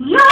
No!